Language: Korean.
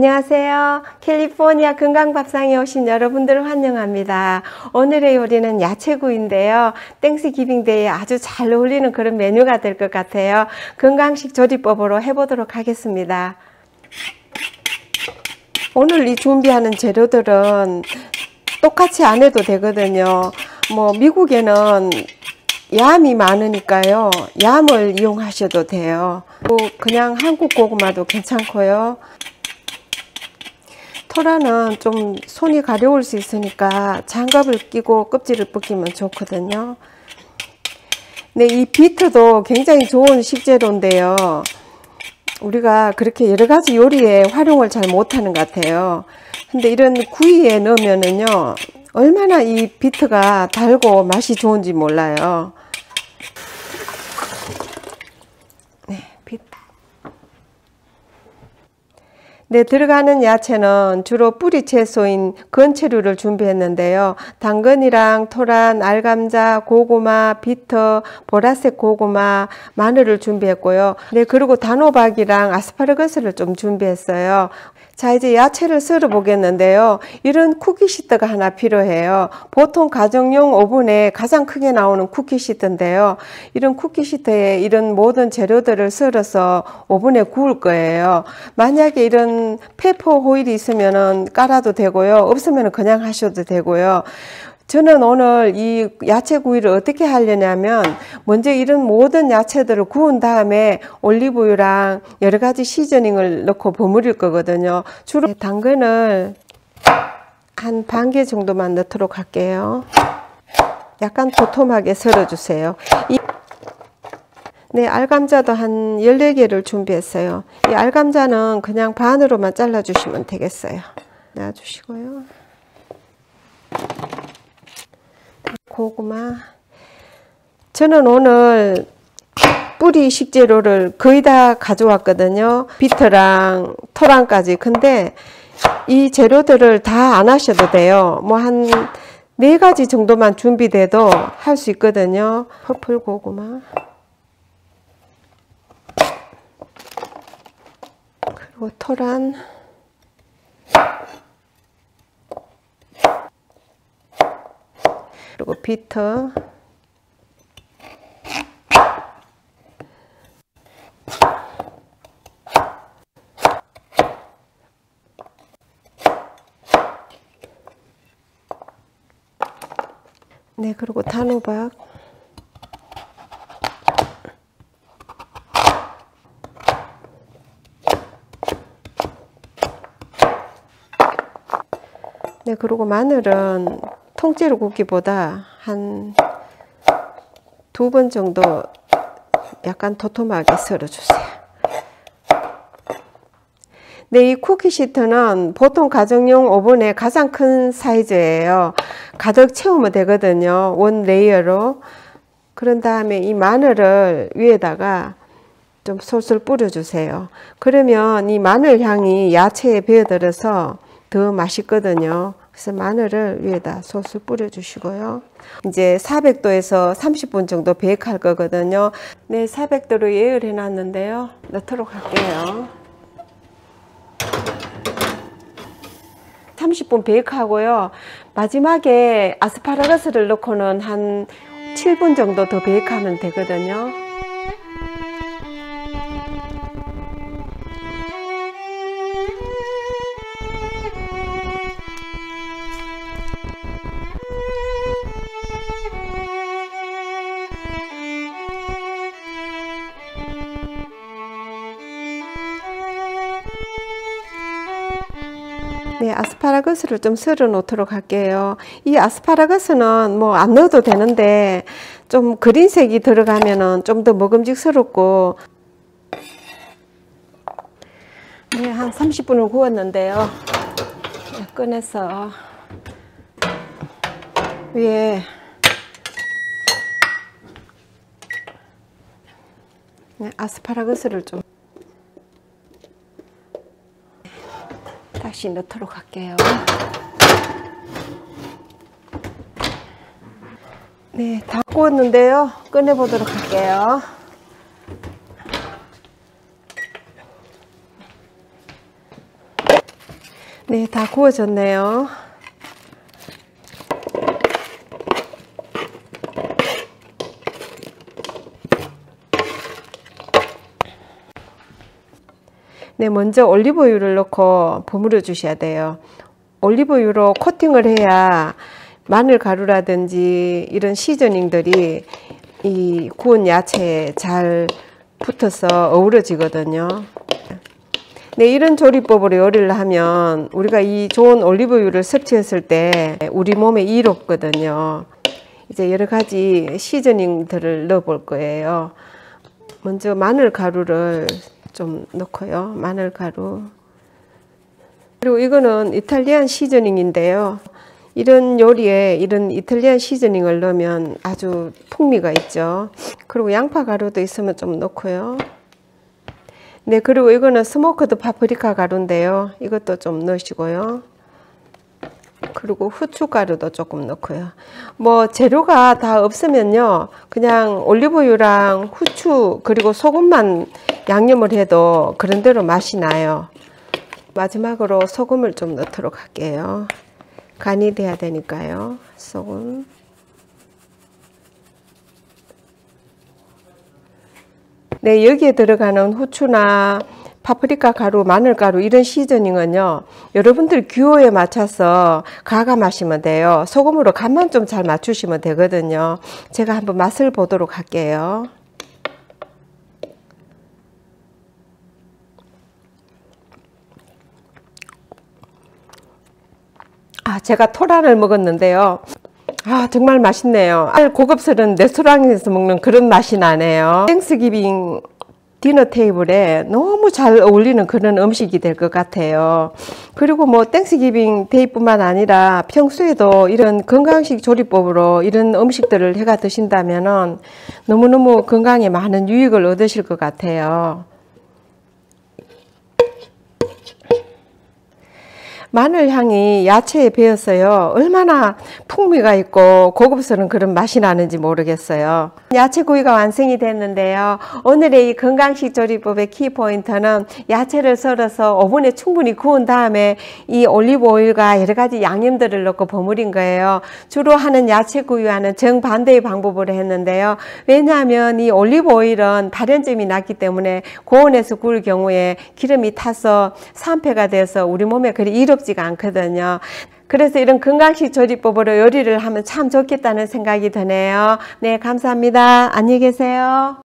안녕하세요. 캘리포니아 건강밥상에 오신 여러분들을 환영합니다. 오늘의 요리는 야채구이인데요. Thanksgiving Day에 아주 잘 어울리는 그런 메뉴가 될 것 같아요. 건강식 조리법으로 해보도록 하겠습니다. 오늘 이 준비하는 재료들은 똑같이 안 해도 되거든요. 뭐 미국에는 yam이 많으니까요. yam을 이용하셔도 돼요. 뭐 그냥 한국 고구마도 괜찮고요. 토라는 좀 손이 가려울 수 있으니까 장갑을 끼고 껍질을 벗기면 좋거든요. 네, 이 비트도 굉장히 좋은 식재료인데요. 우리가 그렇게 여러 가지 요리에 활용을 잘 못하는 것 같아요. 근데 이런 구이에 넣으면은요, 얼마나 이 비트가 달고 맛이 좋은지 몰라요. 네, 들어가는 야채는 주로 뿌리 채소인 건채류를 준비했는데요. 당근이랑 토란, 알감자, 고구마, 비터, 보라색 고구마, 마늘을 준비했고요. 네, 그리고 단호박이랑 아스파라거스를 좀 준비했어요. 자 이제 야채를 썰어 보겠는데요 이런 쿠키 시트가 하나 필요해요 보통 가정용 오븐에 가장 크게 나오는 쿠키 시트인데요 이런 쿠키 시트에 이런 모든 재료들을 썰어서 오븐에 구울 거예요 만약에 이런 페퍼 호일이 있으면 깔아도 되고요 없으면 그냥 하셔도 되고요 저는 오늘 이 야채 구이를 어떻게 하려냐면 먼저 이런 모든 야채들을 구운 다음에 올리브유랑 여러 가지 시저닝을 넣고 버무릴 거거든요. 주로 당근을 한 반 개 정도만 넣도록 할게요. 약간 도톰하게 썰어주세요. 이 네, 알감자도 한 14개를 준비했어요. 이 알감자는 그냥 반으로만 잘라주시면 되겠어요. 놔주시고요. 고구마 저는 오늘 뿌리 식재료를 거의 다 가져왔거든요 비트랑 토랑까지 근데 이 재료들을 다 안 하셔도 돼요 뭐 한 네 가지 정도만 준비돼도 할 수 있거든요 퍼플 고구마 그리고 토란? 그리고 비터. 네 그리고 단호박 네 그리고 마늘은 통째로 굽기보다 한 두 번 정도 약간 도톰하게 썰어주세요. 네, 이 쿠키 시트는 보통 가정용 오븐의 가장 큰 사이즈예요. 가득 채우면 되거든요. one layer로. 그런 다음에 이 마늘을 위에다가 좀 솔솔 뿌려주세요. 그러면 이 마늘 향이 야채에 배어들어서 더 맛있거든요. 그래서 마늘을 위에다 솔솔 뿌려주시고요. 이제 400도에서 30분 정도 bake할 거거든요. 네, 400도로 예열 해놨는데요. 넣도록 할게요. 30분 베이크하고요. 마지막에 아스파라거스를 넣고는 한 7분 정도 더 베이크하면 되거든요. 네, 아스파라거스를 좀 썰어 놓도록 할게요. 이 아스파라거스는 뭐 안 넣어도 되는데 좀 그린색이 들어가면은 좀 더 먹음직스럽고 네, 한 30분을 구웠는데요. 네, 꺼내서 위에 네, 아스파라거스를 좀 다시 넣도록 할게요. 네, 다 구웠는데요. 꺼내보도록 할게요. 네, 다 구워졌네요. 네, 먼저 올리브유를 넣고 버무려 주셔야 돼요. 올리브유로 코팅을 해야 마늘 가루라든지 이런 시저닝들이 이 구운 야채에 잘 붙어서 어우러지거든요. 네, 이런 조리법으로 요리를 하면 우리가 이 좋은 올리브유를 섭취했을 때 우리 몸에 이롭거든요. 이제 여러 가지 시즈닝들을 넣어 볼 거예요. 먼저 마늘 가루를 좀 넣고요. 마늘 가루. 그리고 이거는 Italian seasoning인데요. 이런 요리에 이런 Italian seasoning을 넣으면 아주 풍미가 있죠. 그리고 양파 가루도 있으면 좀 넣고요. 네, 그리고 이거는 smoked 파프리카 가루인데요. 이것도 좀 넣으시고요. 그리고 후춧가루도 조금 넣고요. 뭐 재료가 다 없으면요. 그냥 올리브유랑 후추 그리고 소금만 양념을 해도 그런 대로 맛이 나요. 마지막으로 소금을 좀 넣도록 할게요. 간이 돼야 되니까요. 소금. 네, 여기에 들어가는 후추나 파프리카 가루, 마늘 가루 이런 시즈닝은요. 여러분들 기호에 맞춰서 가감하시면 돼요. 소금으로 간만 좀 잘 맞추시면 되거든요. 제가 한번 맛을 보도록 할게요. 아, 제가 토란을 먹었는데요. 아, 정말 맛있네요. 고급스러운 레스토랑에서 먹는 그런 맛이 나네요. 땡스기빙 dinner table에 너무 잘 어울리는 그런 음식이 될 것 같아요. 그리고 뭐 Thanksgiving Day뿐만 아니라 평소에도 이런 건강식 조리법으로 이런 음식들을 해가 드신다면 너무너무 건강에 많은 유익을 얻으실 것 같아요. 마늘 향이 야채에 배어서요. 얼마나 풍미가 있고 고급스러운 그런 맛이 나는지 모르겠어요. 야채 구이가 완성이 됐는데요. 오늘의 이 건강식 조리법의 키포인트는 야채를 썰어서 오븐에 충분히 구운 다음에 이 올리브 오일과 여러 가지 양념들을 넣고 버무린 거예요. 주로 하는 야채 구이와는 정반대의 방법으로 했는데요. 왜냐하면 이 올리브 오일은 발연점이 났기 때문에 고온에서 구울 경우에 기름이 타서 산패가 돼서 우리 몸에 그리 이롭 지가 않거든요. 그래서 이런 건강식 조리법으로 요리를 하면 참 좋겠다는 생각이 드네요. 네, 감사합니다. 안녕히 계세요.